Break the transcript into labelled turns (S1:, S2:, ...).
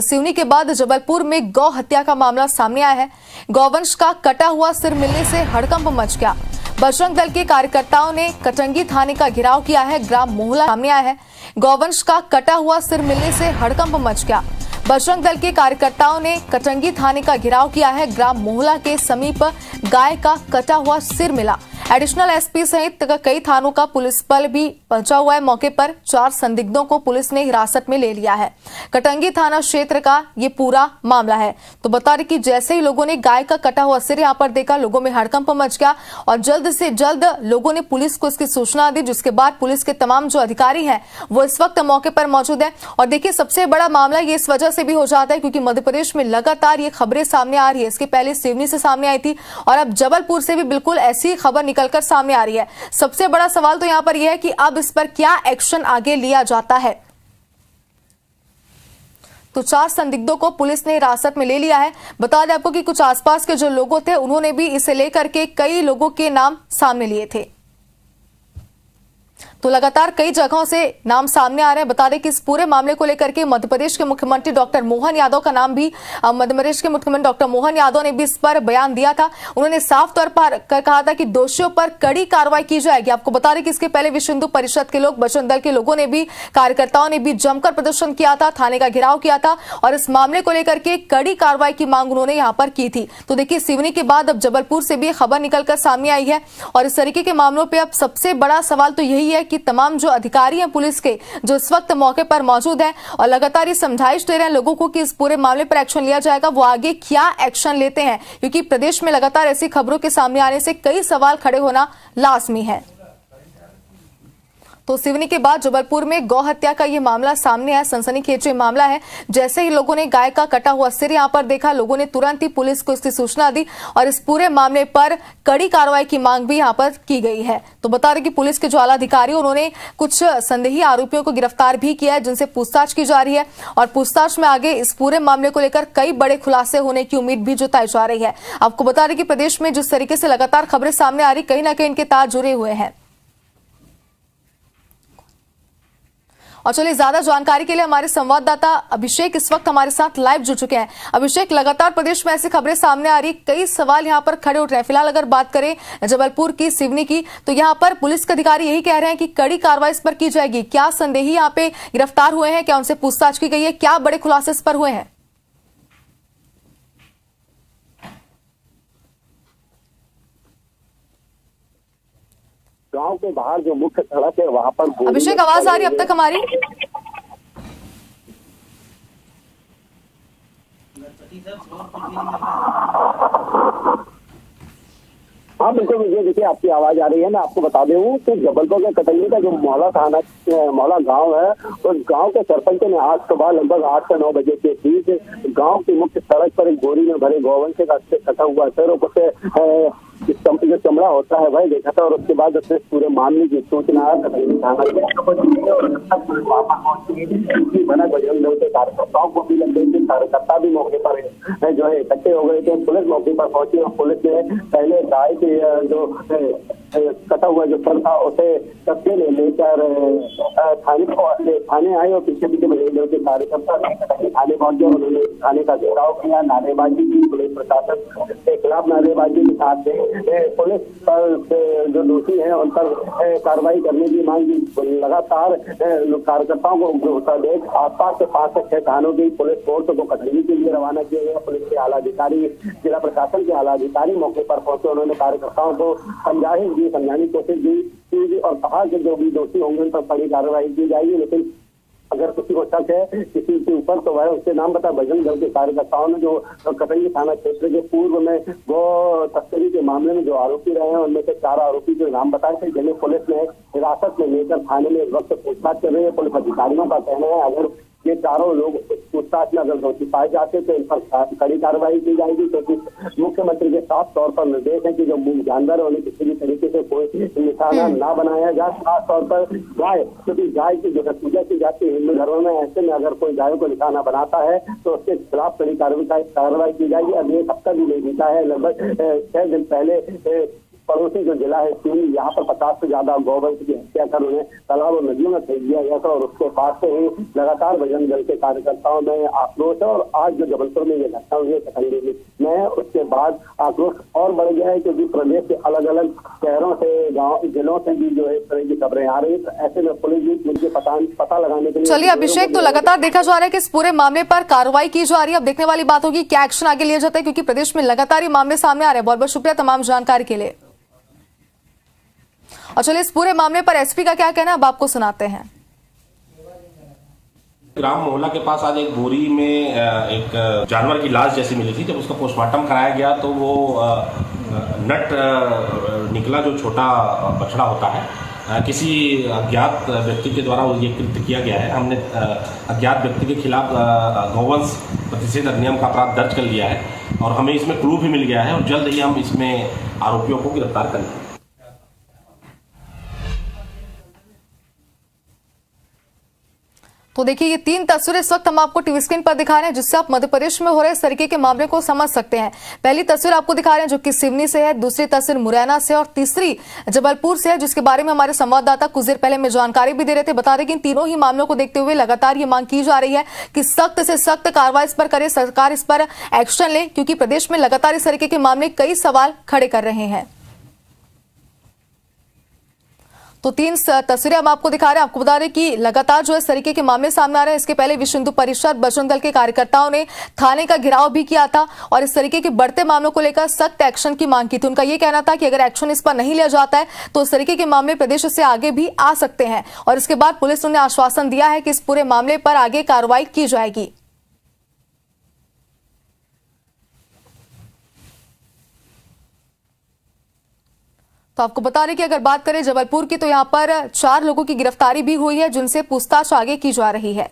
S1: सिवनी के बाद जबलपुर में गौ हत्या का मामला सामने आया है। गौवंश का कटा हुआ सिर मिलने से हड़कंप मच गया। बजरंग दल के कार्यकर्ताओं ने कटंगी थाने का घेराव किया है। ग्राम मोहला सामने आया है। गौवंश का कटा हुआ सिर मिलने से हड़कंप मच गया। बजरंग दल के कार्यकर्ताओं ने कटंगी थाने का घेराव किया है। ग्राम मोहला के समीप गाय का कटा हुआ सिर मिला। एडिशनल एसपी सहित कई थानों का पुलिस बल भी पहुँचा हुआ है। मौके पर चार संदिग्धों को पुलिस ने हिरासत में ले लिया है। कटंगी थाना क्षेत्र का ये पूरा मामला है। तो बता रहे कि जैसे ही लोगों ने गाय का कटा हुआ सिर यहाँ पर देखा, लोगों में हड़कंप मच गया और जल्द से जल्द लोगों ने पुलिस को इसकी सूचना दी, जिसके बाद पुलिस के तमाम जो अधिकारी है, वो इस वक्त मौके पर मौजूद है। और देखिये सबसे बड़ा मामला ये इस वजह से भी हो जाता है, क्योंकि मध्य प्रदेश में लगातार ये खबरें सामने आ रही है। इसके पहले सिवनी से सामने आई थी और अब जबलपुर से भी बिल्कुल ऐसी खबर निकलकर सामने आ रही है। सबसे बड़ा सवाल तो यहाँ पर यह है कि अब इस पर क्या एक्शन आगे लिया जाता है? तो चार संदिग्धों को पुलिस ने हिरासत में ले लिया है। बता दें आपको कि कुछ आसपास के जो लोगों थे, उन्होंने भी इसे लेकर के कई लोगों के नाम सामने लिए थे। तो लगातार कई जगहों से नाम सामने आ रहे हैं। बता दें कि इस पूरे मामले को लेकर के मध्य प्रदेश के मुख्यमंत्री डॉक्टर मोहन यादव का नाम भी मध्यप्रदेश के मुख्यमंत्री डॉक्टर मोहन यादव ने भी इस पर बयान दिया था। उन्होंने साफ़ तौर पर कहा था कि दोषियों पर कड़ी कार्रवाई की जाएगी। आपको बता दें कि इसके पहले विश्व हिंदू परिषद के लोग बजरंग दल के लोगों ने भी, कार्यकर्ताओं ने भी जमकर प्रदर्शन किया था, थाने का घेराव किया था और इस मामले को लेकर के कड़ी कार्रवाई की मांग उन्होंने यहाँ पर की थी। तो देखिए, सिवनी के बाद अब जबलपुर से भी खबर निकलकर सामने आई है और इस तरीके के मामलों पर अब सबसे बड़ा सवाल तो यही है कि तमाम जो अधिकारी हैं पुलिस के, जो इस वक्त मौके पर मौजूद हैं और लगातार ये समझाइश दे रहे हैं लोगों को कि इस पूरे मामले पर एक्शन लिया जाएगा, वो आगे क्या एक्शन लेते हैं? क्योंकि प्रदेश में लगातार ऐसी खबरों के सामने आने से कई सवाल खड़े होना लाजमी है। तो सिवनी के बाद जबलपुर में गौ हत्या का ये मामला सामने आया, सनसनीखेज मामला है, जैसे ही लोगों ने गाय का कटा हुआ सिर यहाँ पर देखा, लोगों ने तुरंत ही पुलिस को इसकी सूचना दी और इस पूरे मामले पर कड़ी कार्रवाई की मांग भी यहाँ पर की गई है। तो बता रहे कि पुलिस के जो आला अधिकारी उन्होंने कुछ संदेही आरोपियों को गिरफ़्तार भी किया है, जिनसे पूछताछ की जा रही है और पूछताछ में आगे इस पूरे मामले को लेकर कई बड़े खुलासे होने की उम्मीद भी जताई जा रही है। आपको बता रहे कि प्रदेश में जिस तरीके से लगातार खबरें सामने आ रही, कहीं ना कहीं इनके तार जुड़े हुए हैं। और चलिए, ज़्यादा जानकारी के लिए हमारे संवाददाता अभिषेक इस वक्त हमारे साथ लाइव जुड़ चुके हैं। अभिषेक, लगातार प्रदेश में ऐसी खबरें सामने आ रही कई सवाल यहाँ पर खड़े उठ रहे हैं। फ़िलहाल अगर बात करें जबलपुर की, सिवनी की तो यहाँ पर पुलिस के अधिकारी यही कह रहे हैं कि कड़ी कार्रवाई इस पर की जाएगी। क्या संदेही यहाँ पे गिरफ़्तार हुए हैं? क्या उनसे पूछताछ की गई है? क्या बड़े खुलासे इस पर हुए हैं?
S2: गाँव के बाहर जो मुख्य सड़क है वहाँ पर
S1: अभिषेक आवाज़ आ रही है अब तक हमारी।
S2: हाँ बिल्कुल मुझे देखिए आपकी आवाज़ आ रही है मैं आपको बता दूँ कि जबलपुर के कटंगी का जो मौला थाना मौला गाँव है उस गाँव के सरपंच ने आज सुबह लगभग आठ से नौ बजे के बीच गाँव की मुख्य सड़क पर एक गोरी में भरे गौवंश का कटा हुआ सर उसे जो चमड़ा होता है, वही देखा था और उसके बाद उसने पूरे मामले की सूचना बना बजरंग दल के कार्यकर्ताओं को भी लग गई थी कार्यकर्ता भी मौके पर जो है इकट्ठे हो गए थे पुलिस मौके पर पहुँची और पुलिस ने पहले गाय के जो कटा हुआ जो फल था, उसे कब्जे में लेकर थाने थाने आए और पीछे पीछे बजरंग दल के कार्यकर्ता। थाने पहुँचे उन्होंने थाने का घेराव किया नारेबाजी की पुलिस प्रशासन के खिलाफ नारेबाजी के साथ पुलिस पर जो दोषी है, उन पर कार्रवाई करने की मांग की लगातार कार्यकर्ताओं को आसपास के पास छह थानों की पुलिस फोर्स को कटनी के लिए रवाना किया गया पुलिस के आला अधिकारी, जिला प्रशासन के आला अधिकारी मौके पर पहुँचे। उन्होंने कार्यकर्ताओं को समझाइश दी समझाने की कोशिश की और कहा कि जो भी दोषी होंगे, उन पर बड़ी कार्रवाई की जाएगी। लेकिन अगर किसी को शक है, किसी के ऊपर तो वह उसके नाम बता बजरंग दल के कार्यकर्ताओं ने जो कटंगी थाना क्षेत्र के पूर्व में वो तस्करी के मामले में जो आरोपी रहे हैं, उनमें से चार आरोपी के नाम बताए थे, जिन्हें पुलिस ने हिरासत में लेकर थाने में इस वक्त पूछताछ कर रही है। पुलिस अधिकारियों का कहना है, अगर ये चारों लोग पूछताछ में अगर दोषी पाए जाते तो इन पर कड़ी कार्रवाई की जाएगी क्योंकि तो मुख्यमंत्री के साफ़ तौर पर निर्देश है कि जो मूल जानवर है उन्हें किसी भी तरीके से कोई निशाना हम्म। ना बनाया जाए खास तौर पर गाय क्योंकि गाय की जो है पूजा की जाती है हिंदू धर्म में ऐसे में अगर कोई गायों को निशाना बनाता है तो उसके खिलाफ कड़ी कार्रवाई कार्रवाई की जाएगी अब एक हफ़्ता भी नहीं बीता है लगभग छह दिन पहले पड़ोसी जो जिला है सिवनी यहाँ पर पचास से ज़्यादा गौवंश की हत्या कर उन्हें तालाब और नदियों में फेंक दिया गया था और उसके पास से ही लगातार बजरंग दल के कार्यकर्ताओं में आक्रोश है और आज जो जबलपुर में ये घटना हुई है कटंगी में उसके बाद आक्रोश और बढ़ गया है क्योंकि प्रदेश के अलग अलग शहरों से गाँव जिलों से भी जो है इस तरह की खबरें आ रही है। तो ऐसे में पुलिस भी इनके पता पता लगाने के लिए
S1: चलिए अभिषेक तो लगातार देखा जा रहा है कि इस पूरे मामले पर कार्रवाई की जा रही है। अब देखने वाली बात होगी क्या एक्शन आगे लिया जाता है क्योंकि प्रदेश में लगातार ये मामले सामने आ रहे हैं। बहुत बहुत शुक्रिया तमाम जानकारी के लिए। और चलिए इस पूरे मामले पर एसपी का क्या कहना अब आपको सुनाते हैं।
S3: ग्राम मोहल्ला के पास आज एक बोरी में एक जानवर की लाश जैसी मिली थी। जब उसका पोस्टमार्टम कराया गया तो वो नट निकला जो छोटा बछड़ा होता है। किसी अज्ञात व्यक्ति के द्वारा ये कृत्य किया गया है। हमने अज्ञात व्यक्ति के खिलाफ गौवंश प्रतिषेध अधिनियम का अपराध दर्ज कर लिया है और हमें इसमें क्लू भी मिल गया है और जल्द ही हम इसमें आरोपियों को गिरफ़्तार करेंगे
S1: तो देखिए, ये तीन तस्वीरें इस वक्त हम आपको टीवी स्क्रीन पर दिखा रहे हैं, जिससे आप मध्य प्रदेश में हो रहे इस तरीके के मामले को समझ सकते हैं। पहली तस्वीर आपको दिखा रहे हैं, जो कि सिवनी से है, दूसरी तस्वीर मुरैना से और तीसरी जबलपुर से है, जिसके बारे में हमारे संवाददाता कुछ देर पहले में जानकारी भी दे रहे थे, बता दें कि इन तीनों ही मामलों को देखते हुए लगातार ये मांग की जा रही है कि सख्त से सख्त कार्रवाई इस पर करे, सरकार इस पर एक्शन ले, क्योंकि प्रदेश में लगातार इस तरीके के मामले कई सवाल खड़े कर रहे हैं। तो तीन तस्वीरें हम आपको दिखा रहे हैं। आपको बता रहे कि लगातार जो इस तरीके के मामले सामने आ रहे हैं। इसके पहले विश्व हिंदू परिषद, बजरंग दल के कार्यकर्ताओं ने थाने का घिराव भी किया था और इस तरीके के बढ़ते मामलों को लेकर सख्त एक्शन की मांग की थी। उनका यह कहना था कि अगर एक्शन इस पर नहीं लिया जाता है तो इस तरीके के मामले प्रदेश से आगे भी आ सकते हैं। और इसके बाद पुलिस ने आश्वासन दिया है कि इस पूरे मामले पर आगे कार्रवाई की जाएगी। आपको बता रहे कि अगर बात करें जबलपुर की तो यहाँ पर चार लोगों की गिरफ्तारी भी हुई है, जिनसे पूछताछ आगे की जा रही है।